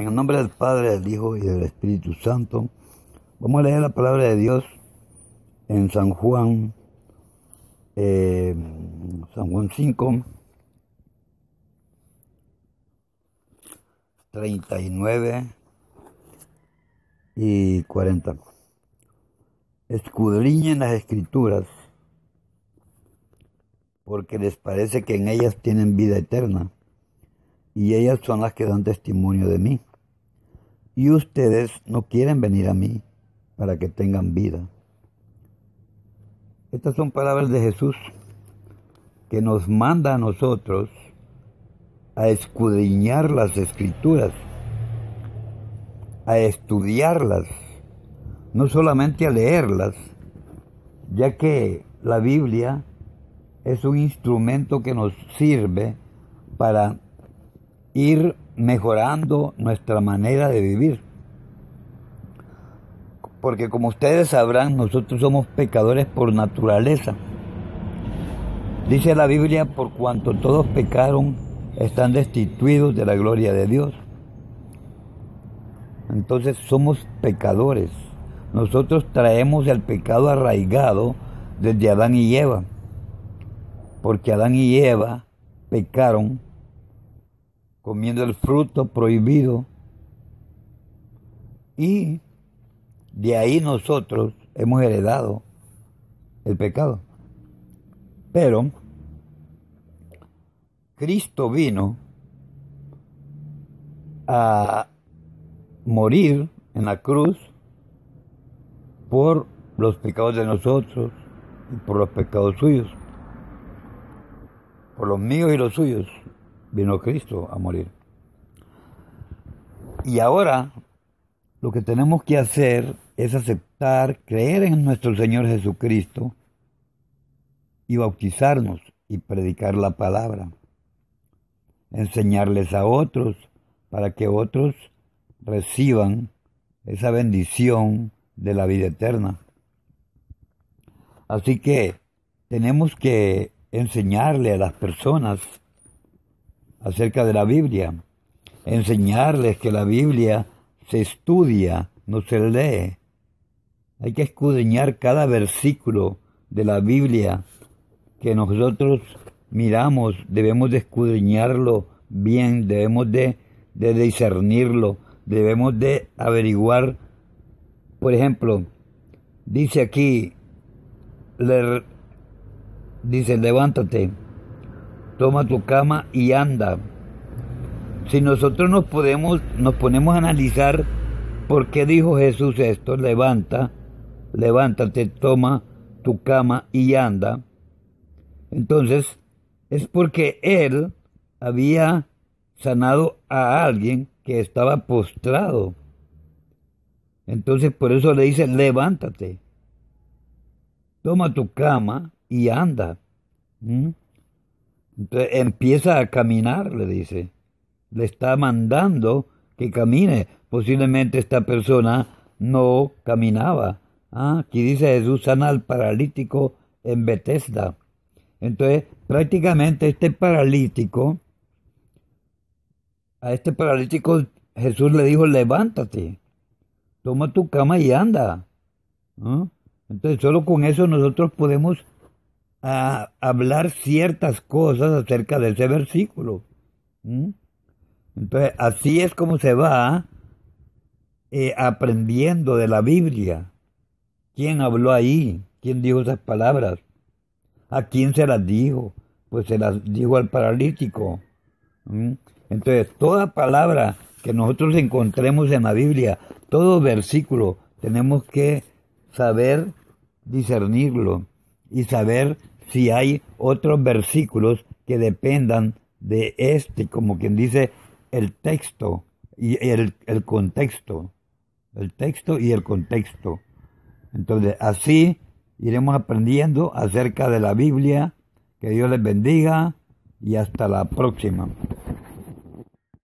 En el nombre del Padre, del Hijo y del Espíritu Santo, vamos a leer la palabra de Dios en San Juan, eh, San Juan 5, 39 y 40. Escudriñen las escrituras porque les parece que en ellas tienen vida eterna y ellas son las que dan testimonio de mí. Y ustedes no quieren venir a mí para que tengan vida. Estas son palabras de Jesús que nos manda a nosotros a escudriñar las escrituras, a estudiarlas, no solamente a leerlas, ya que la Biblia es un instrumento que nos sirve para ir mejorando nuestra manera de vivir. Porque como ustedes sabrán, nosotros somos pecadores por naturaleza. Dice la Biblia, por cuanto todos pecaron, están destituidos de la gloria de Dios. Entonces somos pecadores. Nosotros traemos el pecado arraigado desde Adán y Eva. Porque Adán y Eva pecaron comiendo el fruto prohibido. Y de ahí nosotros hemos heredado el pecado. Pero Cristo vino a morir en la cruz por los pecados de nosotros y por los pecados suyos. Por los míos y los suyos vino Cristo a morir. Y ahora lo que tenemos que hacer es aceptar, creer en nuestro Señor Jesucristo y bautizarnos y predicar la palabra. Enseñarles a otros para que otros reciban esa bendición de la vida eterna. Así que tenemos que enseñarle a las personas acerca de la Biblia, enseñarles que la Biblia se estudia, no se lee. Hay que escudriñar cada versículo de la Biblia que nosotros miramos, debemos de escudriñarlo bien, debemos de, discernirlo, debemos de averiguar. Por ejemplo, dice aquí, dice, levántate, toma tu cama y anda. Si nosotros nos podemos, nos ponemos a analizar por qué dijo Jesús esto, levanta, levántate, toma tu cama y anda. Entonces, es porque él había sanado a alguien que estaba postrado. Entonces, por eso le dice, levántate, toma tu cama y anda. ¿Mm? Empieza a caminar, le dice. Le está mandando que camine. Posiblemente esta persona no caminaba. Ah, aquí dice Jesús sana al paralítico en Bethesda. Entonces, prácticamente este paralítico, a este paralítico Jesús le dijo, levántate, toma tu cama y anda. ¿Ah? Entonces, solo con eso nosotros podemos a hablar ciertas cosas acerca de ese versículo. Entonces, así es como se va eh, aprendiendo de la Biblia. ¿Quién habló ahí? ¿Quién dijo esas palabras? ¿A quién se las dijo? Pues se las dijo al paralítico. Entonces, toda palabra que nosotros encontremos en la Biblia, todo versículo, tenemos que saber discernirlo y saber si hay otros versículos que dependan de este, como quien dice, el texto y el, contexto. El texto y el contexto. Entonces, así iremos aprendiendo acerca de la Biblia. Que Dios les bendiga y hasta la próxima.